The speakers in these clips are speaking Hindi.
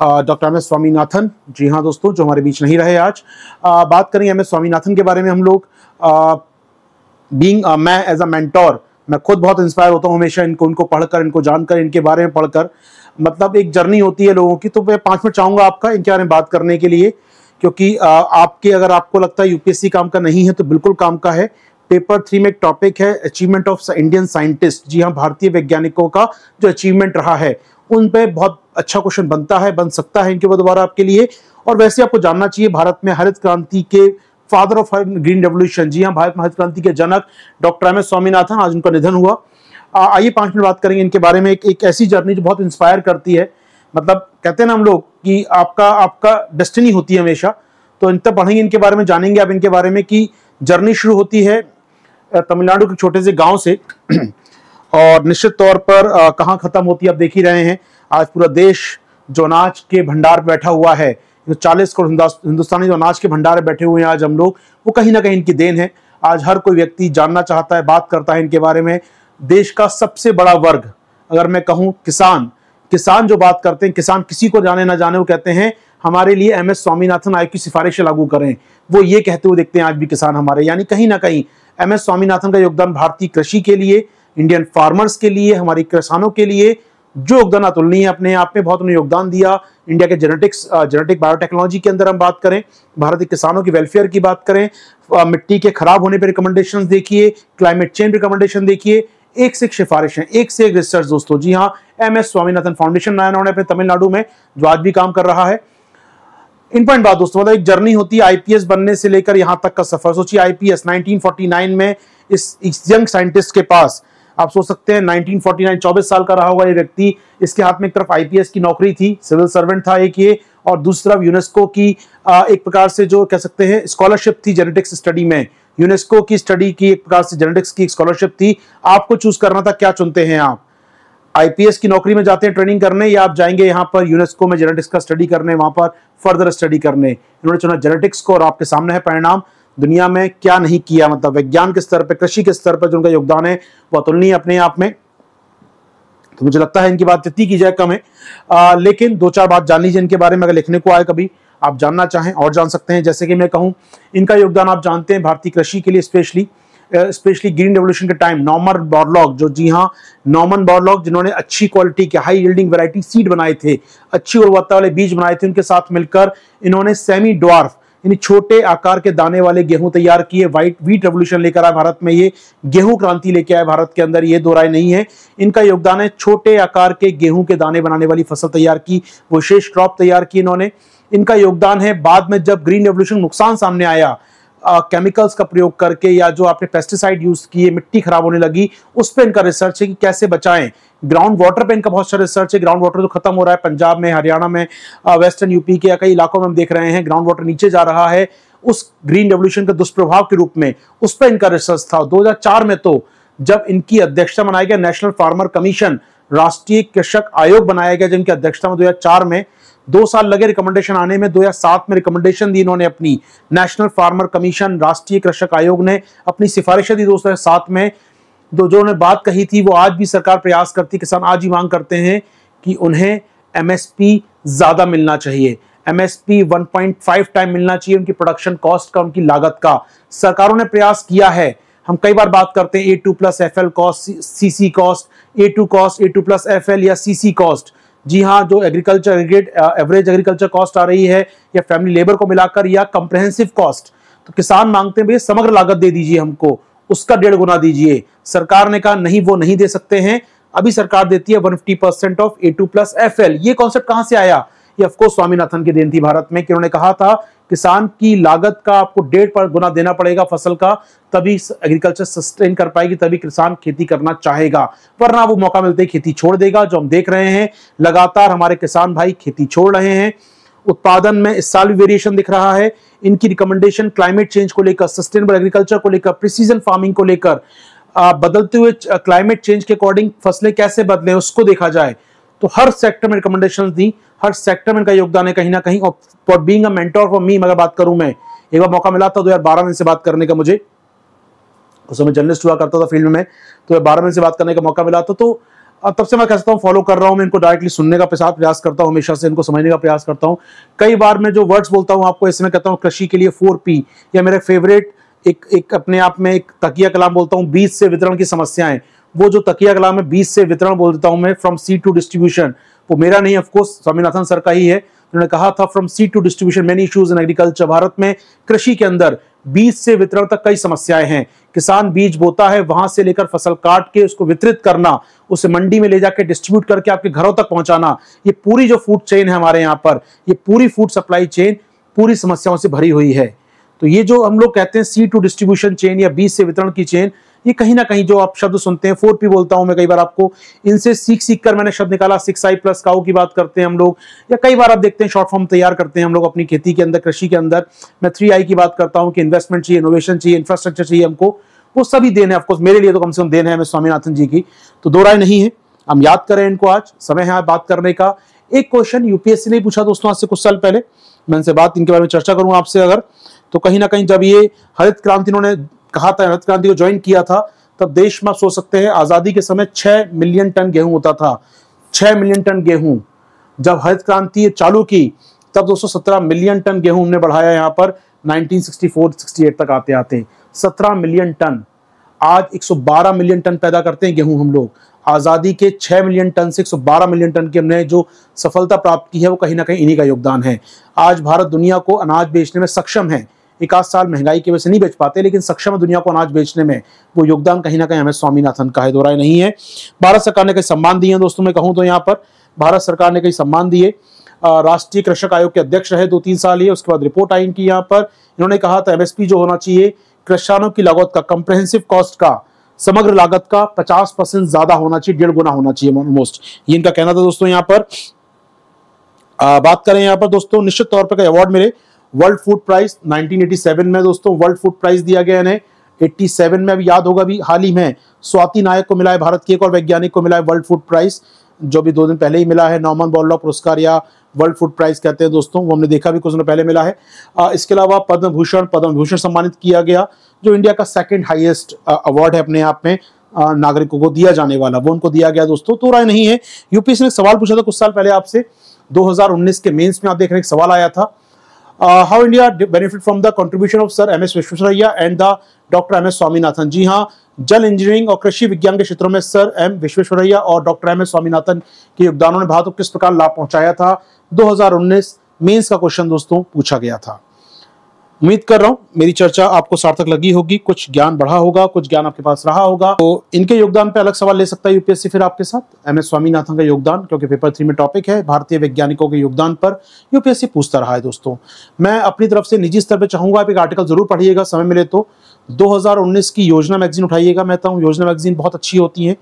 Doctor M S Swaminathan. जी हाँ दोस्तों जो हमारे बीच नहीं रहे आज। आ, बात करें एम एस स्वामीनाथन के बारे में हम लोग। बींग मैं एज अ मेंटोर मैं खुद बहुत इंस्पायर होता हूँ हमेशा इनको उनको पढ़कर इनको जानकर इनके बारे में पढ़कर। मतलब एक जर्नी होती है लोगों की तो मैं पाँच मिनट चाहूँगा आपका इनके बारे में बात करने के लिए क्योंकि आपके अगर आपको लगता है यूपीएससी काम का नहीं है तो बिल्कुल काम का है। पेपर थ्री में एक टॉपिक है अचीवमेंट ऑफ़ इंडियन साइंटिस्ट जी हाँ भारतीय वैज्ञानिकों का जो अचीवमेंट रहा है उन पे बहुत अच्छा क्वेश्चन बनता है बन सकता है इनके दोबारा आपके लिए। और वैसे आपको जानना चाहिए भारत में हरित क्रांति के फादर ऑफ़ ग्रीन रेवोल्यूशन जी हाँ भारत में हरित क्रांति के जनक डॉक्टर एम एस स्वामीनाथन आज उनका निधन हुआ। आइए पाँच मिनट बात करेंगे इनके बारे में। एक, एक ऐसी जर्नी जो बहुत इंस्पायर करती है। मतलब कहते हैं ना हम लोग कि आपका आपका डेस्टिनी होती है हमेशा। तो इन तक पढ़ेंगे इनके बारे में जानेंगे आप इनके बारे में कि जर्नी शुरू होती है तमिलनाडु के छोटे से गाँव से। और निश्चित तौर पर कहाँ खत्म होती है, आप देख ही रहे हैं। आज पूरा देश जो अनाज के भंडार बैठा हुआ है, जो चालीस करोड़ हिंदुस्तानी जो अनाज के भंडार बैठे हुए हैं आज हम लोग, वो कहीं ना कहीं इनकी देन है। आज हर कोई व्यक्ति जानना चाहता है, बात करता है इनके बारे में। देश का सबसे बड़ा वर्ग, अगर मैं कहूँ किसान किसान जो बात करते हैं, किसान किसी को जाने ना जाने, वो कहते हैं, हमारे लिए एम एस स्वामीनाथन आयोग की सिफारिशें लागू करें। वो ये कहते हुए देखते हैं आज भी किसान हमारे। यानी कहीं ना कहीं एम एस स्वामीनाथन का योगदान भारतीय कृषि के लिए इंडियन फार्मर्स के लिए हमारे किसानों के लिए जो योगदान अतुलनीय है अपने आप में बहुत उन्होंने योगदान दिया। इंडिया के जेनेटिक्स जेनेटिक बायोटेक्नोलॉजी के अंदर हम बात करें भारतीय किसानों की वेलफेयर की बात करें मिट्टी के खराब होने पर रिकमेंडेशन देखिए क्लाइमेट चेंज रिकमेंडेशन देखिए एक से एक सिफारिश है एक से एक रिसर्च दोस्तों। जी हाँ एम एस स्वामीनाथन फाउंडेशन नोड़े पे तमिलनाडु में जो आज भी काम कर रहा है। इन पॉइंट बात दोस्तों मतलब एक जर्नी होती है आईपीएस बनने से लेकर यहाँ तक का सफ़र। सोचिए आईपीएस 1949 में इस, इस यंग साइंटिस्ट के पास आप सोच सकते हैं 1949 24 साल का रहा हुआ ये व्यक्ति। इसके हाथ में एक तरफ़ आईपीएस की नौकरी थी, सिविल सर्वेंट था एक ये, और दूसरी तरफ़ यूनेस्को की एक प्रकार से जो कह सकते हैं स्कॉलरशिप थी जेनेटिक्स स्टडी में। यूनेस्को की स्टडी की एक प्रकार से जेनेटिक्स की स्कॉलरशिप थी। आपको चूज़ करना था क्या चुनते हैं आप। आईपीएस की नौकरी में जाते हैं ट्रेनिंग करने, या आप जाएँगे यहाँ पर यूनेस्को में जेनेटिक्स का स्टडी करने, वहाँ पर फर्दर स्टडी करने। इन्होंने चुना जेनेटिक्स को, और आपके सामने है परिणाम। दुनिया में क्या नहीं किया मतलब विज्ञान के स्तर पर कृषि के स्तर पर जो उनका योगदान है वो अतुलनीय अपने आप में। तो मुझे लगता है इनकी बात जितनी की जाए कम है। आ, लेकिन दो चार बात जान लीजिए इनके बारे में अगर लिखने को आए कभी आप जानना चाहें और जान सकते हैं। जैसे कि मैं कहूँ इनका योगदान आप जानते हैं भारतीय कृषि के लिए स्पेशली स्पेशली ग्रीन रेवोल्यूशन के टाइम नॉमन बॉर्लॉग जो जी हाँ नॉमन बॉर्लॉग जिन्होंने अच्छी क्वालिटी के हाई यील्डिंग वैरायटी सीड बनाए थे अच्छी गुणवत्ता वाले बीज बनाए थे उनके साथ मिलकर इन्होंने सेमी ड्वार्फ यानी छोटे आकार के दाने वाले गेहूँ तैयार किए व्हाइट वीट रेवोल्यूशन लेकर आए भारत में ये, गेहूँ क्रांति लेके आए भारत के अंदर ये दो राय नहीं है। इनका योगदान है छोटे आकार के गेहूँ के दाने बनाने वाली फ़सल तैयार की विशेष क्रॉप तैयार की इन्होंने। इनका योगदान है बाद में जब ग्रीन रेवोल्यूशन नुकसान सामने आया केमिकल्स का प्रयोग करके या जो आपने पेस्टिसाइड यूज़ किए मिट्टी खराब होने लगी, उस पर इनका रिसर्च है कि कैसे बचाएँ। ग्राउंड वाटर पे इनका बहुत सारा रिसर्च है। ग्राउंड वाटर जो खत्म हो रहा है पंजाब में, हरियाणा में वेस्टर्न यूपी के या कई इलाकों में हम देख रहे हैं। ग्राउंड वाटर नीचे जा रहा है। उस ग्रीन रेवोल्यूशन के दुष्प्रभाव के रूप में उस पर इनका रिसर्च था। 2004 में तो जब इनकी अध्यक्षता बनाया गया नेशनल फार्मर कमीशन राष्ट्रीय कृषक आयोग बनाया गया जिनकी अध्यक्षता में 2004 में दो साल लगे रिकमेंडेशन आने में 2007 में रिकमेंडेशन दी इन्होंने अपनी। नेशनल फार्मर कमीशन राष्ट्रीय कृषक आयोग ने अपनी सिफारिशें दी दो में। दो जो उन्होंने बात कही थी, वो आज भी सरकार प्रयास करती किसान आज ही मांग करते हैं कि उन्हें एमएसपी ज़्यादा मिलना चाहिए। एमएसपी 1.5 टाइम मिलना चाहिए, उनकी प्रोडक्शन कॉस्ट का, उनकी लागत का। सरकारों ने प्रयास किया है। हम कई बार बात करते हैं A two plus F L cost C C cost A two cost A two plus F L या सी सी कॉस्ट जी हाँ जो एग्रीकल्चर एवरेज एग्रीकल्चर कॉस्ट आ रही है, या फैमिली लेबर को मिलाकर, या कंप्रहेंसिव कॉस्ट तो किसान मांगते हैं, भैया, समग्र लागत दे दीजिए हमको, उसका डेढ़ गुना दीजिए। सरकार ने कहा, नहीं, वो नहीं दे सकते हैं। अभी सरकार देती है one percent of A two plus F L ये कॉन्सेप्ट कहाँ से आया? ये ऑफकोर्स स्वामीनाथन की देन थी भारत में, कि उन्होंने कहा था, किसान की लागत का आपको डेढ़ पर गुना देना पड़ेगा फ़सल का, तभी एग्रीकल्चर सस्टेन कर पाएगी, तभी किसान खेती करना चाहेगा। वरना वो मौका मिलते ही खेती छोड़ देगा, जो हम देख रहे हैं, लगातार हमारे किसान भाई खेती छोड़ रहे हैं। उत्पादन में इस साल भी वेरिएशन दिख रहा है। इनकी रिकमेंडेशन क्लाइमेट चेंज को लेकर सस्टेनेबल एग्रीकल्चर को लेकर प्रिसीजन फ़ार्मिंग को लेकर बदलते हुए क्लाइमेट चेंज के अकॉर्डिंग फ़सलें कैसे बदले, उसको देखा जाए। तो हर सेक्टर में रिकमेंडेशन दी, हर सेक्टर में इनका योगदान है कहीं ना कहीं, और being a mentor for me अगर बात करूँ मैं, एक बार मौका मिला था दो हज़ार में से बात करने का मुझे। उस समय जर्नलिस्ट हुआ करता था फ़ील्ड में तो बारह में से बात करने का मौका मिला था तो तब से मैं कह सकता हूँ फॉलो कर रहा हूँ, मैं इनको डायरेक्टली सुनने का प्रयास करता हूँ, हमेशा से इनको समझने का प्रयास करता हूँ। कई बार मैं जो वर्ड्स बोलता हूँ, आपको इसमें कहता हूँ, कृषि के लिए फोर पी या मेरे फेवरेट एक एक अपने आप में एक तकिया कलाम बोलता हूँ, बीज से वितरण की समस्याएँ। वो जो तकिया कलाम है बीज से वितरण बोल देता हूँ मैं फ्रॉम सी टू डिस्ट्रीब्यूशन वो मेरा नहीं ऑफकोर्स स्वामीनाथन सर का ही है। उन्होंने कहा था from sea to distribution many issues in agriculture Bharat में कृषि के अंदर बीज से वितरण तक कई समस्याएँ हैं। किसान बीज बोता है, वहाँ से लेकर फ़सल काट के उसको वितरित करना, उसे मंडी में ले जाकर डिस्ट्रीब्यूट करके आपके घरों तक पहुंचाना, ये पूरी जो फ़ूड चेन है हमारे यहाँ पर, ये पूरी फ़ूड सप्लाई चेन पूरी समस्याओं से भरी हुई है। तो ये जो हम लोग कहते हैं सी टू डिस्ट्रीब्यूशन चेन या बीज से वितरण की चेन ये कहीं ना कहीं जो आप शब्द सुनते हैं, फोर पी बोलता हूँ मैं कई बार आपको, इनसे सीख सीख कर मैंने शब्द निकाला सिक्स आई प्लस काउ की बात करते हैं हम लोग, या कई बार आप देखते हैं शॉर्ट फॉर्म तैयार करते हैं हम लोग अपनी खेती के अंदर, कृषि के अंदर। मैं थ्री आई की बात करता हूँ कि इन्वेस्टमेंट चाहिए इनोवेशन चाहिए इंफ्रास्ट्रक्चर चाहिए हमको, वो सभी देन है। ऑफकोर्स मेरे लिए तो कम से कम देन है स्वामीनाथन जी की तो दो राय नहीं है। हम याद करें इनको आज, समय है बात करने का। एक क्वेश्चन यूपीएससी ने पूछा दोस्तों आज से कुछ साल पहले, मैं इनसे बात, इनके बारे में चर्चा करूँगा आपसे अगर। तो कहीं ना कहीं जब ये हरित क्रांति इन्होंने कहा था हरित क्रांति को ज्वाइन किया था, तब देश में सोच सकते हैं, आज़ादी के समय छह मिलियन टन गेहूँ होता था। छह मिलियन टन गेहूँ। जब हरित क्रांति चालू की, तब 217 मिलियन टन गेहूँ हमने बढ़ाया यहाँ पर 1964-68 तक आते आते। 17 मिलियन टन। आज 112 मिलियन टन पैदा करते हैं गेहूँ हम लोग। आज़ादी के 6 मिलियन टन से 112 मिलियन टन की हमने जो सफलता प्राप्त की है, वो कहीं ना कहीं इन्हीं का योगदान है। आज भारत दुनिया को अनाज बेचने में सक्षम है। एक साल महँगाई की वजह से नहीं बेच पाते लेकिन सक्षम दुनिया को अनाज बेचने में। वो योगदान कहीं ना कहीं हमें स्वामीनाथन का है दो राय नहीं है। भारत सरकार ने कई सम्मान दिए हैं दोस्तों मैं कहूँ तो यहाँ पर भारत सरकार ने कई सम्मान दिए। राष्ट्रीय कृषक आयोग के अध्यक्ष रहे दो तीन साल ये उसके बाद रिपोर्ट आई इनकी यहाँ पर। इन्होंने कहा था एमएसपी जो होना चाहिए किसानों की लागत का कंप्रहेंसिव कॉस्ट का समग्र लागत का 50 परसेंट ज़्यादा होना चाहिए डेढ़ गुना होना चाहिए ऑलमोस्ट ये इनका कहना था दोस्तों यहाँ पर। आ, बात करें यहाँ पर दोस्तों निश्चित तौर पर कई अवार्ड मिले। वर्ल्ड फ़ूड प्राइज 1987 में दोस्तों वर्ल्ड फ़ूड प्राइस दिया गया इन्हें। 87 में अभी याद होगा भी हाल ही में स्वाति नायक को मिला है भारत के एक और वैज्ञानिक को मिला है वर्ल्ड फ़ूड प्राइज जो भी दो दिन पहले ही मिला है नॉमन बॉल्डा पुरस्कार या वर्ल्ड फ़ूड प्राइज कहते हैं दोस्तों वो हमने देखा भी कुछ दिन पहले मिला है। आ, इसके अलावा पद्म भूषण पद्म भूषण सम्मानित किया गया जो इंडिया का सेकेंड हाइएस्ट अवार्ड है अपने आप में नागरिकों को दिया जाने वाला वो उनको दिया गया दोस्तों तो राय नहीं है। यूपीएससी ने सवाल पूछा था कुछ साल पहले आपसे 2019 के मेंस में आप देख रहे हैं सवाल आया था India benefit from the contribution of sir M S Visvesvaraya and the doctor M S Swaminathan ji हाँ जल इंजीनियरिंग और कृषि विज्ञान के क्षेत्रों में सर एम विश्वेश्वरैया और डॉक्टर एम एस स्वामीनाथन के योगदानों ने भारत को किस प्रकार लाभ पहुँचाया था? 2019 मेंस का क्वेश्चन दोस्तों, पूछा गया था। उम्मीद कर रहा हूँ, मेरी चर्चा आपको सार्थक लगी होगी, कुछ ज्ञान बढ़ा होगा, कुछ ज्ञान आपके पास रहा होगा। तो इनके योगदान पे अलग सवाल ले सकता है यूपीएससी फिर आपके साथ। एम एस स्वामीनाथन का योगदान, क्योंकि पेपर थ्री में टॉपिक है, भारतीय वैज्ञानिकों के योगदान पर यूपीएससी पूछता रहा है दोस्तों। मैं अपनी तरफ़ से निजी स्तर पर चाहूँगा, आप एक आर्टिकल ज़रूर पढ़िएगा, समय मिले तो। दो हज़ार उन्नीस की योजना मैगजीन उठाइएगा, मैं तो योजना मैगजीन बहुत अच्छी होती है।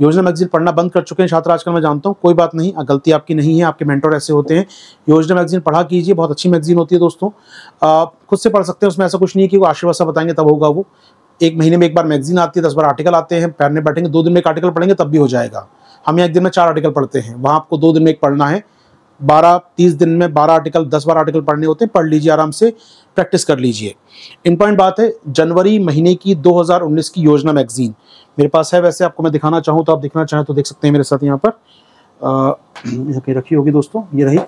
योजना मैगजीन पढ़ना बंद कर चुके हैं, छात्र आजकल मैं जानता हूँ, कोई बात नहीं गलती आपकी नहीं है, आपके मेंटोर ऐसे होते हैं। योजना मैगजीन पढ़ा कीजिए, बहुत अच्छी मैगजीन होती है दोस्तों। खुद से पढ़ सकते हैं, उसमें ऐसा कुछ नहीं है कि वो आशीर्वाद बताएँगे, तब होगा वो। एक महीने में एक बार मैगजीन आती है, दस बार आर्टिकल आते हैं पढ़ने बैठेंगे, दो दिन में एक आर्टिकल पढ़ेंगे, तब भी हो जाएगा। हम एक दिन में चार आर्टिकल पढ़ते हैं, वहाँ आपको दो दिन में एक पढ़ना है। बारह, तीस दिन में बारह आर्टिकल दस बार आर्टिकल पढ़ने होते हैं, पढ़ लीजिए, आराम से प्रैक्टिस कर लीजिए। इंपॉर्टेंट बात है, जनवरी महीने की 2019 की योजना मैगजीन मेरे पास है, वैसे आपको मैं दिखाना चाहूँ तो आप दिखना चाहें तो देख सकते हैं मेरे साथ यहाँ पर। कहीं रखी होगी दोस्तों, ये रही।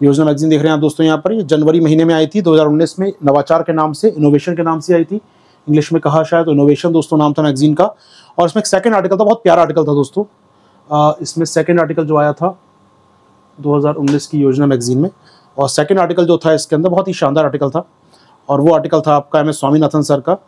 योजना मैगजीन देख रहे हैं आप दोस्तों यहाँ पर, ये जनवरी महीने में आई थी 2019 में नवाचार के नाम से इनोवेशन के नाम से आई थी। इंग्लिश में कहा शायद इनोवेशन दोस्तों नाम था मैगजीन का। और इसमें एक सेकंड आर्टिकल था, बहुत प्यारा आर्टिकल था दोस्तों। इसमें सेकेंड आर्टिकल जो आया था 2019 की योजना मैगजीन में। और सेकंड आर्टिकल जो था इसके अंदर बहुत ही शानदार आर्टिकल था। और वो आर्टिकल था आपका एम एस स्वामीनाथन सर का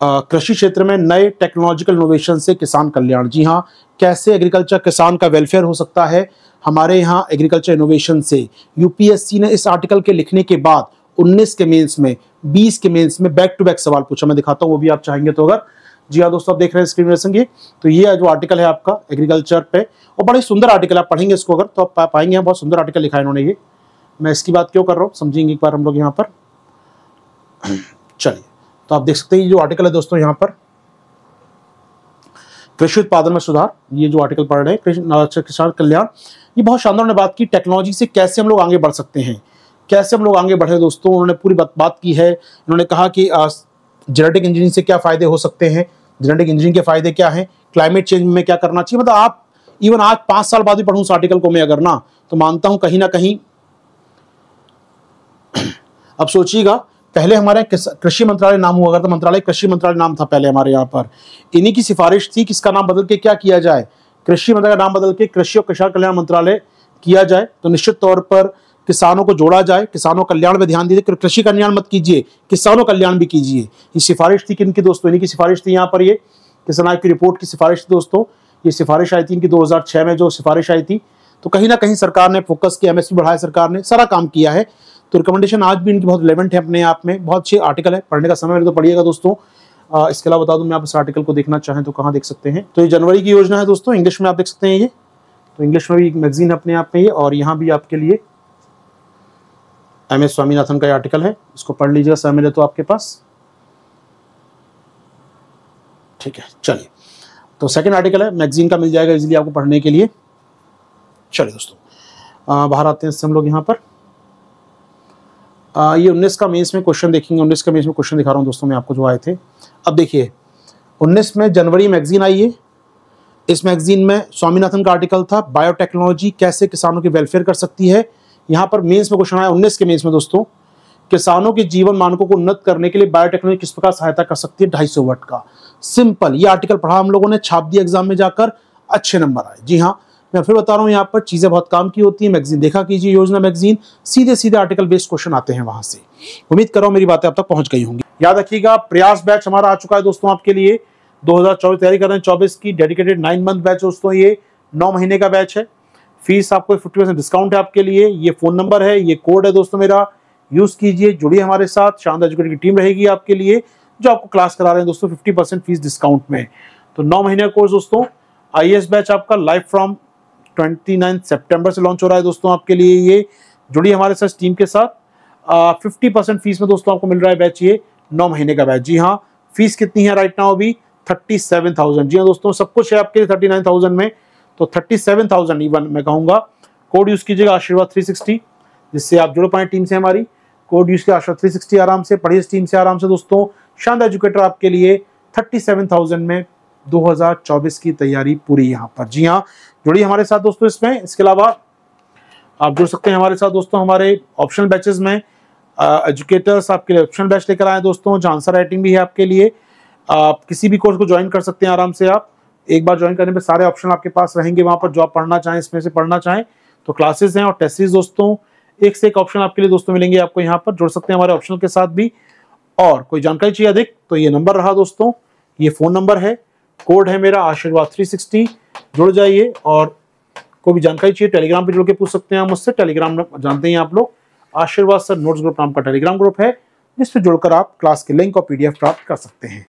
कृषि क्षेत्र में नए टेक्नोलॉजिकल इनोवेशन से किसान कल्याण। जी हाँ कैसे एग्रीकल्चर किसान का वेलफेयर हो सकता है? हमारे यहाँ एग्रीकल्चर इनोवेशन से। यूपीएससी ने इस आर्टिकल के लिखने के बाद 19 के मेंस में 20 के मेंस में बैक टू बैक सवाल पूछा। मैं दिखाता हूँ, वो भी आप चाहेंगे तो अगर। जी हाँ दोस्तों आप देख रहे हैं स्क्रीन रेसिंग ये तो ये जो आर्टिकल है आपका एग्रीकल्चर पे और बड़ा सुंदर आर्टिकल आप पढ़ेंगे इसको अगर तो आप पाएँगे बहुत सुंदर आर्टिकल लिखा है इन्होंने ये। मैं इसकी बात क्यों कर रहा हूँ? समझेंगे एक बार हम लोग यहाँ पर। चलिए तो आप देख सकते हैं ये जो आर्टिकल है दोस्तों यहाँ पर। कृषि उत्पादन में सुधार ये जो आर्टिकल पढ़ रहे हैं किसान कल्याण ये बहुत शानदार ने बात की टेक्नोलॉजी से कैसे हम लोग आगे बढ़ सकते हैं। कैसे हम लोग आगे बढ़े दोस्तों? उन्होंने पूरी बात, बात की है। उन्होंने कहा कि जेनेटिक इंजीनियरिंग से क्या फ़ायदे हो सकते हैं? जेनेटिक इंजीनियरिंग के फ़ायदे क्या हैं? क्लाइमेट चेंज में क्या करना चाहिए? मतलब आप इवन आज पाँच साल बाद भी पढ़ूं उस आर्टिकल को मैं अगर ना तो मानता हूँ कहीं ना कहीं अब सोचिएगा, पहले हमारे कृषि मंत्रालय नाम हुआ करता, मंत्रालय कृषि मंत्रालय नाम था पहले हमारे यहाँ पर। इन्हीं की सिफारिश थी किसका नाम बदल के क्या किया जाए? कृषि मंत्रालय का नाम बदल के कृषि और किसान कल्याण मंत्रालय किया जाए तो निश्चित तौर पर किसानों को जोड़ा जाए, किसानों कल्याण में ध्यान दीजिए कृषि कल्याण मत कीजिए, किसानों कल्याण भी कीजिए। ये सिफारिश थी किन की दोस्तों? इन्हीं की सिफारिश थी यहाँ पर ये, किसान आयोग की रिपोर्ट की सिफारिश थी दोस्तों। ये सिफारिश आई थी इनकी 2006 में, जो सिफारिश आई थी। तो कहीं ना कहीं सरकार ने, फोकस किया, एमएसपी बढ़ाया सरकार ने, सारा काम किया है। तो रिकमेंडेशन आज भी इनकी बहुत रिलेवेंट है अपने आप में, बहुत अच्छे आर्टिकल है, पढ़ने का समय तो पढ़िएगा दोस्तों। इसके अलावा बता दूँ, मैं आप इस आर्टिकल को देखना चाहें तो कहाँ देख सकते हैं। तो ये जनवरी की योजना है दोस्तों, इंग्लिश में आप देख सकते हैं ये। तो इंग्लिश में भी एक मैगजीन है अपने आप में ये, और यहाँ भी आपके लिए एम एस स्वामीनाथन का आर्टिकल है इसको पढ़ लीजिएगा समय मिले तो आपके पास। ठीक है चलिए। तो सेकंड आर्टिकल है मैगजीन का मिल जाएगा इजीली आपको पढ़ने के लिए। चलिए दोस्तों बाहर आते हैं हम लोग यहाँ पर। आ, ये उन्नीस का मेंस में क्वेश्चन देखेंगे उन्नीस का मेंस में क्वेश्चन दिखा रहा हूँ दोस्तों मैं आपको जो आए थे। अब देखिए उन्नीस में जनवरी मैगजीन आई है। इस मैगजीन में स्वामीनाथन का आर्टिकल था बायोटेक्नोलॉजी कैसे किसानों की वेलफेयर कर सकती है यहाँ पर मेंस में क्वेश्चन आया उन्नीस के मेंस में दोस्तों, किसानों के जीवन मानकों को उन्नत करने के लिए बायोटेक्नोलॉजी किस प्रकार सहायता कर सकती है? ढाई सौ वर्ट का। सिंपल ये आर्टिकल पढ़ा हम लोगों ने, छाप दिया एग्ज़ाम में जाकर, अच्छे नंबर आए। जी हाँ मैं फिर बता रहा हूँ यहाँ पर चीज़ें बहुत काम की होती है मैगजीन देखा कीजिए, योजना मैगजीन सीधे सीधे आर्टिकल बेस्ड क्वेश्चन आते हैं वहाँ से। उम्मीद कर मेरी बातें अब तक पहुँच गई होंगी। याद रखिएगा, प्रयास बैच हमारा आ चुका है दोस्तों आपके लिए। 2024 तैयारी कर रहे हैं, चौबीस की डेडिकेटेड नाइन मंथ बैच दोस्तों ये, नौ महीने का बैच है। फ़ीस आपको फिफ्टी परसेंट डिस्काउंट है आपके लिए, ये फ़ोन नंबर है, ये कोड है दोस्तों मेरा। यूज़ कीजिए, जुड़िए हमारे साथ, शानदार एजुकेटर की टीम रहेगी आपके लिए, जो आपको क्लास करा रहे हैं दोस्तों फिफ्टी परसेंट फ़ीस डिस्काउंट में। तो नौ महीने का कोर्स दोस्तों आई बैच आपका लाइव फ्रॉम ट्वेंटी सेप्टेम्बर से लॉन्च हो रहा है दोस्तों आपके लिए ये। जुड़िए हमारे साथ टीम के साथ। फिफ्टी परसेंट फ़ीस में दोस्तों आपको मिल रहा है बैच ये, नौ महीने का बैच जी हाँ फ़ीस कितनी है राइट नाउ अभी? थर्टी सेवन थाउज़ेंड जी हाँ दोस्तों, सब कुछ है आपके लिए थर्टी नाइन थाउज़ेंड में। तो थर्टी सेवन थाउज़ेंड इवन मैं कहूँगा। कोड यूज़ कीजिएगा आशीर्वाद थ्री सिक्सटी जिससे आप जुड़ पाए टीम से हमारी। कोड यूज़ किया आशीर्वाद थ्री सिक्सटी आराम से, पढ़िए टीम से आराम से दोस्तों। शानदार एजुकेटर आपके लिए थर्टी सेवन थाउज़ेंड में 2024 की तैयारी पूरी यहाँ पर। जी हाँ जुड़िए हमारे साथ दोस्तों इसमें। इसके अलावा आप जुड़ सकते हैं हमारे साथ दोस्तों हमारे ऑप्शनल बैचेस में। एजुकेटर्स आपके लिए ऑप्शनल बैच लेकर आए दोस्तों। जहाँ आंसर राइटिंग भी है आपके लिए। आप किसी भी कोर्स को ज्वाइन कर सकते हैं आराम से आप। एक बार ज्वाइन करने पे सारे ऑप्शन आपके पास रहेंगे, वहाँ पर जो आप पढ़ना चाहें, इसमें से पढ़ना चाहें तो क्लासेस हैं और टेस्ट दोस्तों, एक से एक ऑप्शन आपके लिए दोस्तों मिलेंगे आपको यहाँ पर, जुड़ सकते हैं हमारे ऑप्शन के साथ भी। और कोई जानकारी चाहिए अधिक तो ये नंबर रहा दोस्तों, ये फ़ोन नंबर है कोड है मेरा आशीर्वाद 360 जुड़ जाइए और कोई भी जानकारी चाहिए टेलीग्राम पे जुड़ के पूछ सकते हैं मुझसे टेलीग्राम जानते हैं आप लोग, आशीर्वाद सर नोट्स ग्रुप नाम का टेलीग्राम ग्रुप है, जिससे जुड़कर आप क्लास के लिंक और पीडीएफ प्राप्त कर सकते हैं।